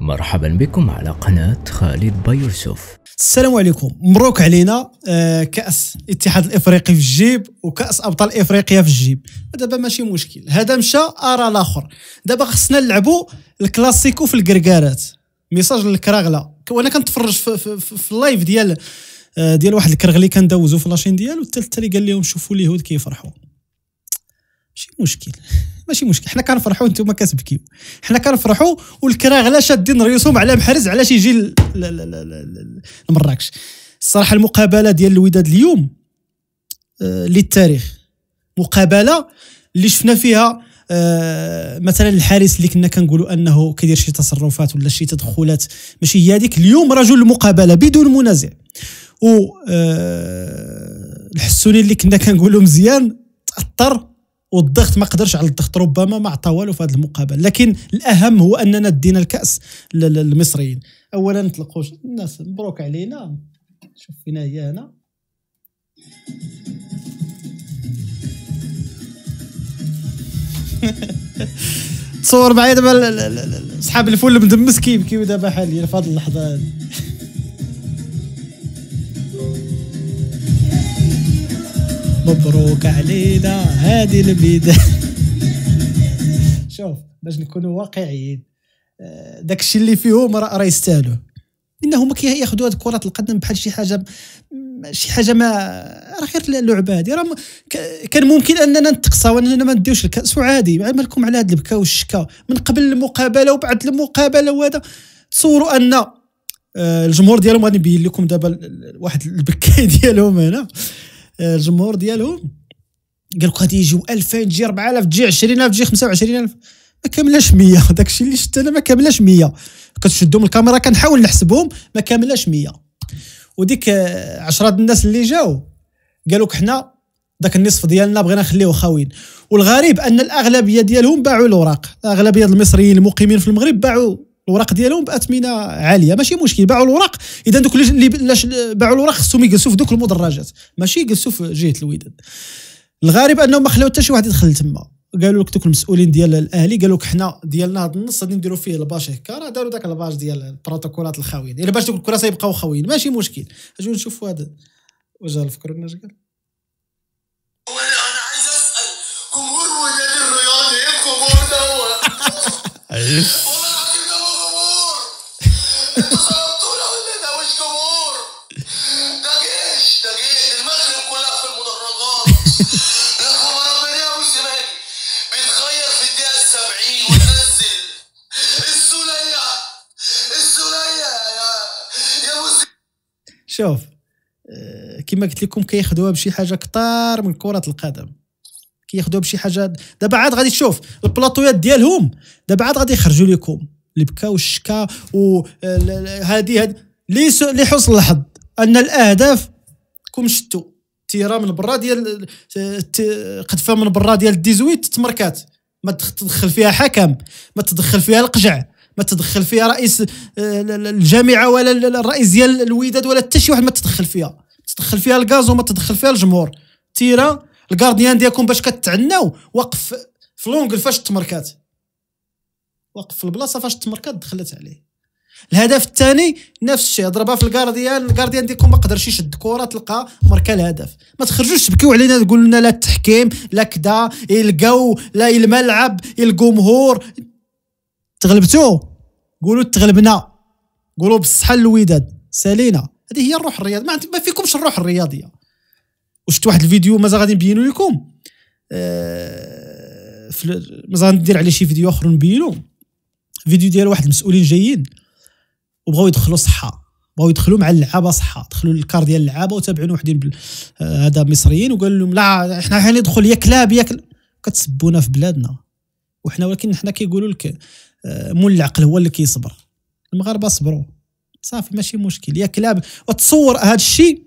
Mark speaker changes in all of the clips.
Speaker 1: مرحبا بكم على قناة خالد بيوسف.
Speaker 2: السلام عليكم. مبروك علينا آه، كأس الاتحاد الإفريقي في الجيب وكأس أبطال إفريقيا في الجيب. دابا ماشي مشكل. هذا مشى ارى الآخر. دابا خصنا نلعبوا الكلاسيكو في الكركرات. message للكراغله وأنا كنتفرج في, في, في, في ال live ديال آه، ديال واحد الكرغلي كندوزو في la chaîne ديالو الثالث اللي قال لهم شوفوا اليهود كيفرحوا. ماشي مشكل. ماشي مشكل. حنا كنفرحوا أنتم كتبكيو حنا كنفرحوا والكراغله شادين ريوسهم على محرز علاش يجي لمراكش. الصراحة المقابلة ديال الوداد اليوم آه للتاريخ. مقابلة اللي شفنا فيها آه مثلا الحارس اللي كنا كنقولوا أنه كيدير شي تصرفات ولا شي تدخلات. ماشي هي هذيك اليوم رجل المقابلة بدون منازع. و آه الحسوني اللي كنا كنقولوا مزيان تاثر والضغط ما قدرش على الضغط. ربما ما عطى والو في هذه المقابله لكن الأهم هو أننا دينا الكأس للمصريين. اولا نطلقوا الناس مبروك علينا. شوف فينا هي هنا. تصور معايا دابا صحاب الفول المدمس كيبكيو دابا حاليا في هذه اللحظة. هذه مبروك علينا هذه البداية شوف باش نكونوا واقعيين آه، داك الشيء اللي فيهم راه يستاهلوا. انهم كياخذوا هذه كرة القدم بحال شي حاجة شي حاجة ما راه غير اللعبه هذه راه كان ممكن أننا نتقصاو اننا ما نديوش الكاس وعادي مالكم على هذا البكا والشكا. من قبل المقابلة وبعد المقابلة وهذا. تصوروا أن آه، الجمهور ديالهم غادي نبين لكم دابا واحد البكاي ديالهم هنا. الجمهور ديالهم. قال لك غادي يجيو 2000 تجي 4000 تجي 20000 تجي 25000 ما كاملاش 100 داك الشيء اللي شفت أنا ما كاملاش 100 كتشدهم الكاميرا كنحاول نحسبهم ما كاملاش 100 وديك 10 الناس اللي جاو قالوا لك حنا داك النصف ديالنا بغينا نخليوه خاويين والغريب أن الأغلبية ديالهم باعوا الأوراق. اغلبيه المصريين المقيمين في المغرب باعوا الوراق ديالهم باثمنه عالية. ماشي مشكل باعوا الوراق. إذا دوك اللي باعوا الوراق خصهم يجلسوا في دوك المدرجات. ماشي يجلسوا في جهة الوداد. الغريب أنهم ما خلاو حتى شي واحد يدخل تما. قالوا لك دوك المسؤولين ديال الأهلي قالوا لك حنا ديالنا هذا النص غادي نديروا فيه الباش هكا راه داروا داك الباش ديال البروتوكولات الخاويين إلا باش دوك الكراسي يبقاو خاويين ماشي مشكل. أجيو نشوفوا هذا واش الفكر الناس قال أنا عايز أسأل جمهور الرياضي إيه الجمهور شوف آه، كما قلت لكم كياخذوها بشي حاجة كثار من كرة القدم. كياخذوها بشي حاجة دابا عاد غادي تشوف البلاطويات ديالهم دابا عاد غادي يخرجوا لكم اللي بكا والشكا وهذه هذه لحسن الحظ أن الأهداف كم شتو تيرا من برا ديال قدفة من برا ديال 18 تمركات ما تدخل فيها حكم ما تدخل فيها القجع. ما تدخل فيها رئيس آه، الجامعة ولا الرئيس ديال الوداد ولا حتى شي واحد ما تدخل فيها. تدخل فيها الغاز وما تدخل فيها الجمهور. تيرا الكارديان ديالكم باش كتعناو وقف في لونغل فاش تمركات. وقف في البلاصة فاش تمركات دخلت عليه. الهدف الثاني نفس الشيء ضربها في الكارديان الكارديان ديالكم ما قدرش يشد كرة تلقى مركا الهدف. ما تخرجوش تبكيو علينا تقول لنا لا التحكيم لا كدا الجو لا الملعب الجمهور. تغلبتو؟ قولوا تغلبنا. قولوا بالصحه الوداد سالينا. هذه هي الروح الرياضية. ما, فيكمش الروح الرياضية. وشفت واحد الفيديو مازال غادي نبينو لكم. آه مازال ندير عليه شي فيديو آخر نبينو. فيديو ديال واحد المسؤولين جايين. وبغاو يدخلوا صحة. بغاو يدخلوا مع اللعابة صحة. دخلوا الكار ديال اللعابة وتابعين وحدين آه، هذا مصريين. وقال لهم لا إحنا حندخل يا كلاب يا كلاب كتسبونا في بلادنا. وحنا ولكن حنا كيقولوا لك آه، مول العقل هو اللي كيصبر. المغاربة صبروا. صافي ماشي مشكل. يا كلاب وتصور هذا الشيء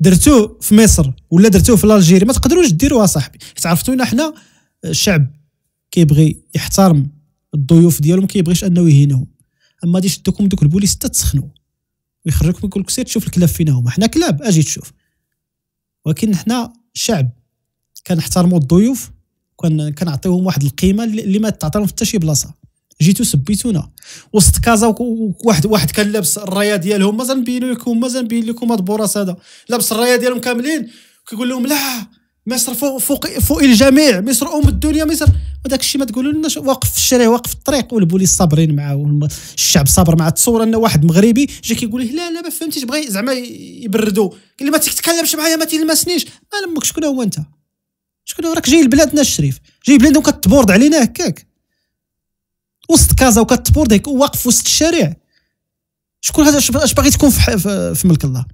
Speaker 2: درتوه في مصر ولا درتوه في الجيري ما تقدروش ديروها صاحبي. عرفتونا حنا الشعب كيبغي يحترم الضيوف ديالو ما كيبغيش أنه يهينهم. أما غادي يشدوكم دوك البوليس حتى تسخنوا ويخرجوكم يقول لك سير تشوف الكلاب فينا هما. حنا كلاب أجي تشوف. ولكن حنا شعب كنحترموا الضيوف كنعطيوهم واحد القيمة اللي ما تعطيهم حتى شي بلاصة. جيتو سبيتونا. وسط كازا واحد واحد كان لابس الراية ديالهم مازال نبينو لكم مازال نبين لكم هاد البوراس هذا. لابس الراية ديالهم كاملين. كيقول لهم لا مصر فوق فوق فوق الجميع مصر أم الدنيا مصر وداك الشيء ما تقولوا لناش واقف في الشارع واقف في الطريق والبوليس صابرين معاه الشعب صابر مع التصور أن واحد مغربي جا كيقول له لا لا ما فهمتيش بغى زعما يبردوا قال لي ما تتكلمش معايا ما تلمسنيش. أنا أمك شكون هو أنت. شكون راك جاي لبلادنا الشريف؟ جاي بلادنا وكتبورد علينا هكاك. وسط كازا وكتبورد هيك واقف وسط الشارع. شكون هذا؟ اش باغي تكون في, في, ملك الله؟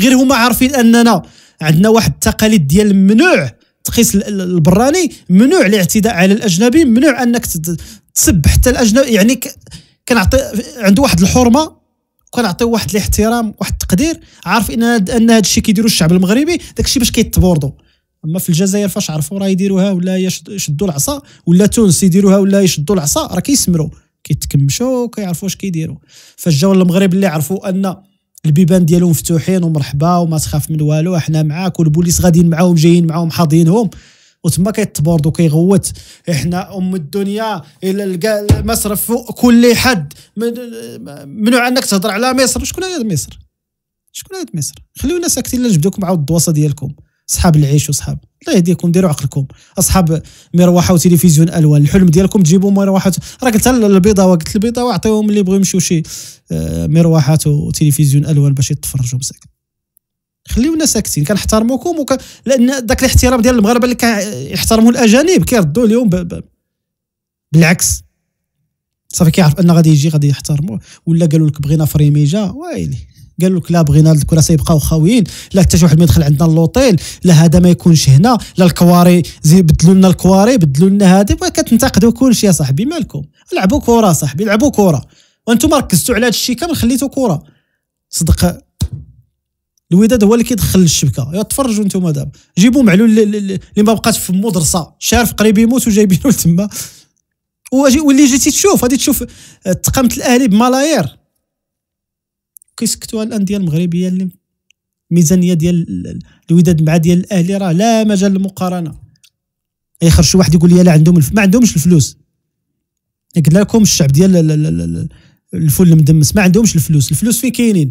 Speaker 2: غير هما عارفين أننا عندنا واحد التقاليد ديال ممنوع تقيس ال- ال- البراني ممنوع الاعتداء على الأجنبي ممنوع أنك تسب حتى الأجنبي. يعني كنعطي عنده واحد الحرمة كنعطيو واحد الاحترام واحد التقدير عارف إن أن هذا الشيء كيديروا الشعب المغربي داك الشيء باش كيتبوردوا أما في الجزائر فاش عرفوا راه يديروها ولا يشد- يشدوا العصا ولا تونس يديروها ولا يشدوا العصا راه كيسمروا كيتكمشوا وكيعرفوا واش كيديروا. فاش جاو المغرب اللي عرفوا أن البيبان ديالهم مفتوحين ومرحبا وما تخاف من والو إحنا معاك والبوليس غاديين معاهم جايين معاهم حاضينهم. وتما كيتبورد وكيغوت إحنا أم الدنيا إلى مصر فوق كل حد. من- ممنوع انك تهضر على مصر؟ شكون هي مصر؟ شكون هي مصر؟ خليونا ساكتين نجبدوكم مع الدواسة ديالكم. صحاب العيش وصحاب. الله يهديكم ديروا عقلكم. أصحاب مروحه وتلفزيون الوان الحلم ديالكم تجيبوا مروحه راه قلت البيضاوه قلت البيضاوه عطيهم اللي يبغيو يمشيو شي. آه، مروحات وتلفزيون الوان باش يتفرجوا مساكن. خليونا ساكتين. كنحترموكم وك... لأن داك الاحترام ديال المغاربة اللي كيحترموا الأجانب كيردوا اليوم ب... ب... بالعكس. صافي كيعرف أن غادي يجي غادي يحترموه. ولا قالوا لك بغينا فريميجا؟ ويلي. قالوا لك لا بغينا الكراسي يبقاو خاويين لا حتى شي واحد ما يدخل عندنا اللوطيل لا هذا ما يكونش هنا لا الكواري زي بدلوا لنا الكواري بدلوا لنا هذا كتنتقدوا كل شيء يا صاحبي مالكم؟ لعبوا كره صاحبي لعبوا كره وأنتم ركزتوا على هذا الشيء كامل خليتوا كره صدق الوداد هو اللي كيدخل الشبكه يا تفرجوا أنتم دابا جيبوا معلول اللي- ما بقاش في مدرسة. شارف قريب يموت وجايبينه وجي- واللي جيتي تشوف غادي تشوف آه، تقامة الأهلي بملايير. كيسكتوا الأندية المغربية اللي الميزانيه ديال ال- ال- الوداد مع ديال الأهلي راه لا مجال للمقارنة. يخرج شي واحد يقول لي لا عندهم الف... ما عندهمش الفلوس. قلنا لكم الشعب ديال ال- ال- ال- ال- الفل المدمس ما عندهمش الفلوس. الفلوس فين كاينين؟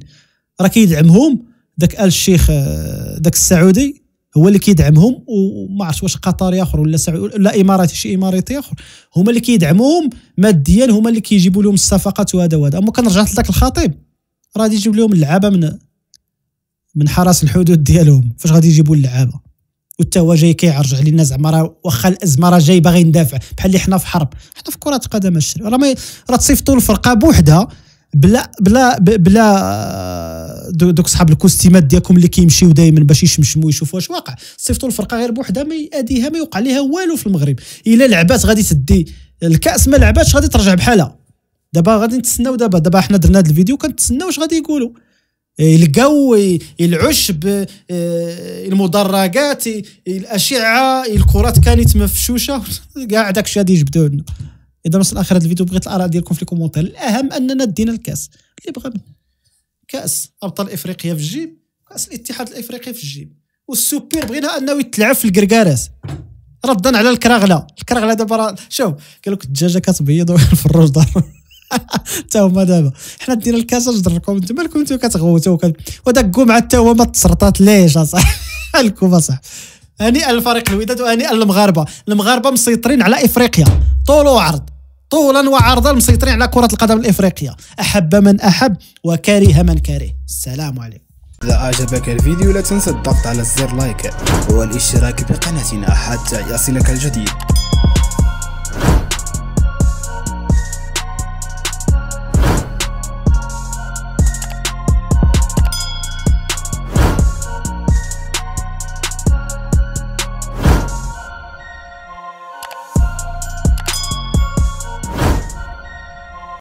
Speaker 2: راه كيدعمهم داك آل الشيخ آه، داك السعودي هو اللي كيدعمهم وما عرفتش واش قطري اخر ولا سعودي ولا اماراتي شي اماراتي اخر هما اللي كيدعموهم ماديا هما اللي كيجيبوا لهم الصفقات وهذا وهذا. أما كان رجعت لذاك الخطيب راه غادي يجيب لهم اللعابة من من حرس الحدود ديالهم. فاش غادي يجيبوا اللعابة؟ وتا هو جاي كيعرج علينا زعما راه واخا الأزمة راه جاي باغي ندافع بحال اللي حنا في حرب. حنا في كرة قدم الشري راه ما راه تصيفطوا الفرقة بوحدها بلا بلا بلا دو- دوك صحاب الكوستيمات ديالكم اللي كيمشيو دائما باش يشمشموا ويشوفوا واش واقع. صيفطوا الفرقة غير بوحدها ما يأديها ما يوقع ليها والو في المغرب. إلا لعبات غادي تدي الكأس ما لعباتش غادي ترجع بحالها. دابا غادي نتسناو دابا. دابا حنا درنا هذا الفيديو كنتسناو واش غادي يقولوا يلقاو العشب آه، المدرجات الأشعة الكرات كانت مفشوشة. كاع داكشي غادي يجبدوه لنا. إذا وصل آخر هذا الفيديو بغيت الآراء ديالكم في ال commentaire. الأهم أننا دينا الكأس. اللي بغى. كأس أبطال إفريقيا في الجيب. كأس الاتحاد الإفريقي في الجيب. والسوبر بغينا أنه يتلعب في الكركارات ردا على الكراغله الكراغله دابا شوف قال لك الدجاجة كتبيض والفروج ضر حتى هما دابا. حنا دينا الكاس ضركم أنتم مالكم أنتم كتغوتوا وكت... وداك كوم حتى هو ما تسرطات ليش أصاحبي؟ مالكم أصاحبي. هنيئا لفريق الوداد وهنيئا للمغاربه المغاربة مسيطرين على إفريقيا. طول وعرض. طولا وعرضا مسيطرين على كرة القدم الإفريقية. أحب من أحب وكره من كره. السلام عليكم.
Speaker 3: إذا أعجبك الفيديو لا تنسى الضغط على زر لايك والإشتراك بقناتنا حتى يصلك الجديد.